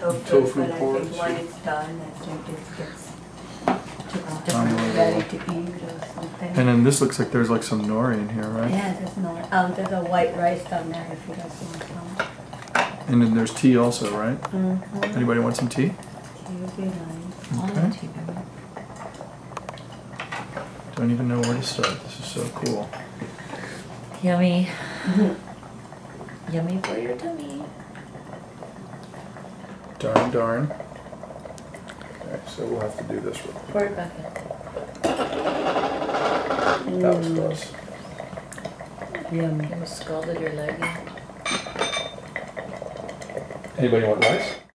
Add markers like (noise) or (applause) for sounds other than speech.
tofu, Tofu but I porridge. think when it's done, I think it gets Unbelievable. ready to eat or something. And then this looks like there's like some nori in here, right? Yeah, there's no, um, there's a white rice down there if you guys want some. And then there's tea also, right? Mm-hmm. Anybody want some tea? Tea would be nice. Okay. Don't even know where to start. This is so cool. Yummy. (laughs) Yummy for your tummy. Darn, darn. Okay, so we'll have to do this real quick. Pour it back in. That was gross. Mm. Yummy. You scalded your leg. Anybody want rice?